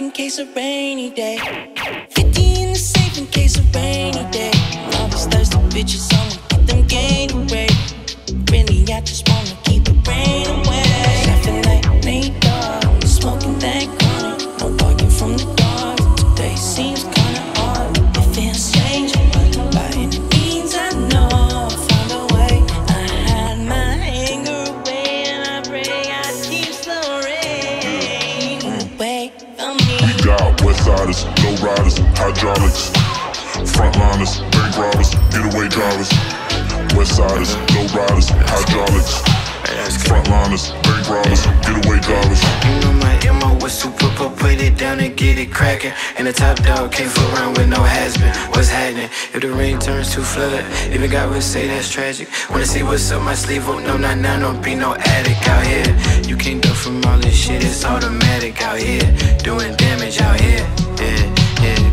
in case of rainy day. West low riders, hydraulics, frontliners, bank robbers, getaway drivers. West siders, low riders, hydraulics, frontliners, bank robbers, getaway was super, but put it down and get it cracking. And the top dog can't fool around with no has-been. What's happening? If the rain turns to flood, even God would say that's tragic. Wanna see what's up my sleeve? Oh no, not now, don't be no addict out here. You can't duck from all this shit, it's automatic out here. Doing damage out here,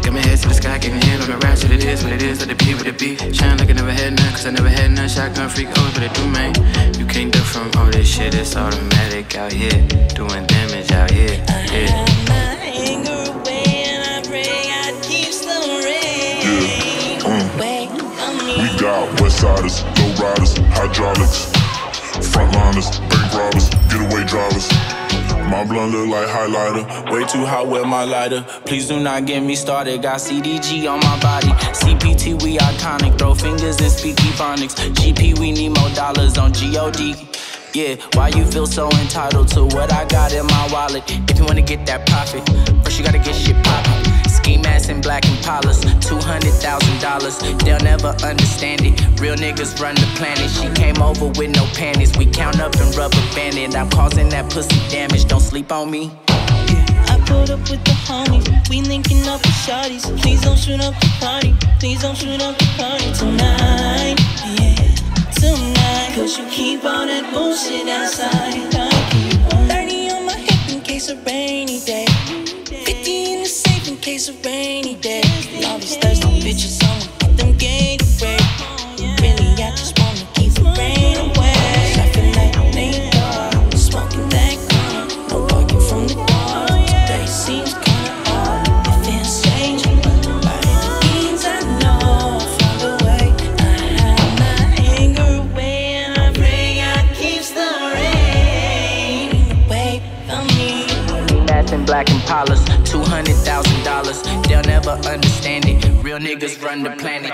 got my head to the sky, giving hand on the rap shit. It is what it is, let it be what it be. Shine like I never had none, cause I never had none. Shotgun freak, always what I do, man. You can't duck from all this shit, it's automatic out here. Doing damage out here, yeah. Hide my anger away and I pray God keeps the rain away from me. We got west siders, low riders, hydraulics, frontliners, bank robbers, getaway drivers. My blunt look like highlighter. Way too hot with my lighter. Please do not get me started. Got CDG on my body. CPT, we iconic. Throw fingers and speak phonics. GP, we need more dollars on GOD. Yeah, why you feel so entitled to what I got in my wallet? If you wanna get that profit, first you gotta get shit poppin'. Ski mask and black impalas, two hundred thousand dollars. They'll never understand it. Real niggas run the planet. She came over with no panties. We count up and rubber band it. I'm causing that pussy damage. Don't sleep on me. I pulled up with the homies, we linking up with shawties. Please don't shoot up the party, please don't shoot up the party tonight, yeah, tonight. Cause you keep all that bullshit outside. I keep on 30 on my hip in case of rainy day. Case of rainy day. All these thirsty bitches on And black impalas, two hundred thousand dollars. They'll never understand it. Real niggas run the planet.